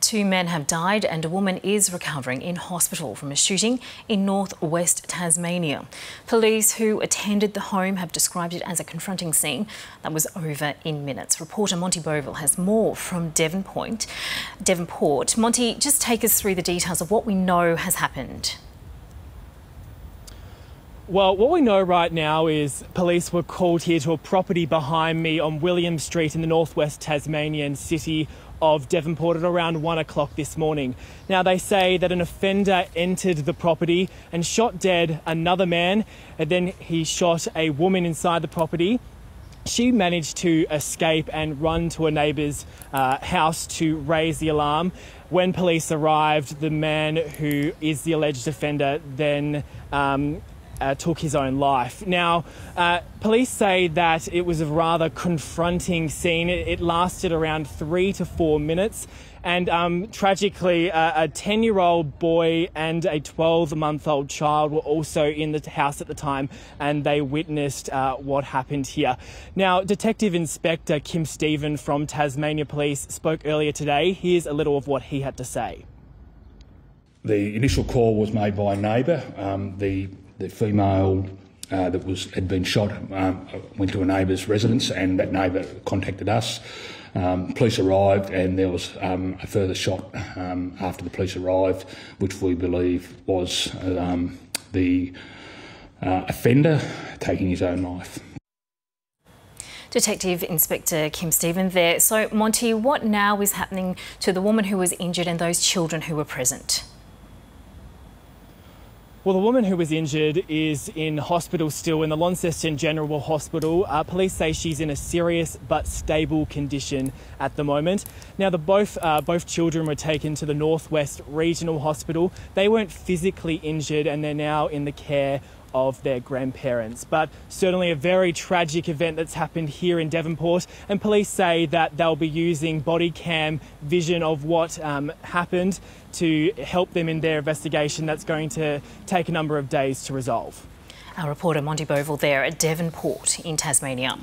Two men have died and a woman is recovering in hospital from a shooting in northwest Tasmania. Police who attended the home have described it as a confronting scene that was over in minutes. Reporter Monte Bovill has more from Devonport. Devonport. Monte, just take us through the details of what we know has happened. Well, what we know right now is police were called here to a property behind me on William Street in the northwest Tasmanian city of Devonport at around one o'clock this morning. Now, they say that an offender entered the property and shot dead another man, and then he shot a woman inside the property. She managed to escape and run to a neighbour's uh, house to raise the alarm. When police arrived, the man who is the alleged offender then um, uh, took his own life. Now, uh, police say that it was a rather confronting scene. It, it lasted around three to four minutes. And um, tragically, uh, a 10 year old boy and a 12 month old child were also in the house at the time and they witnessed uh, what happened here. Now, Detective Inspector Kim Stephen from Tasmania Police spoke earlier today. Here's a little of what he had to say. The initial call was made by a neighbour. Um, the the female uh, that was had been shot um, went to a neighbour's residence, and that neighbour contacted us. Um, police arrived, and there was um, a further shot um, after the police arrived, which we believe was um, the uh, offender taking his own life. Detective Inspector Kim Stephen there. So, Monte, what now is happening to the woman who was injured and those children who were present? Well, the woman who was injured is in hospital still in the Launceston General Hospital. Uh, police say she's in a serious but stable condition at the moment. Now, the both uh, both children were taken to the Northwest Regional Hospital. They weren't physically injured, and they're now in the care of their grandparents. But certainly a very tragic event that's happened here in Devonport, and police say that they'll be using body cam vision of what um, happened to help them in their investigation that's going to take a number of days to resolve. Our reporter Monte Bovill there at Devonport in Tasmania.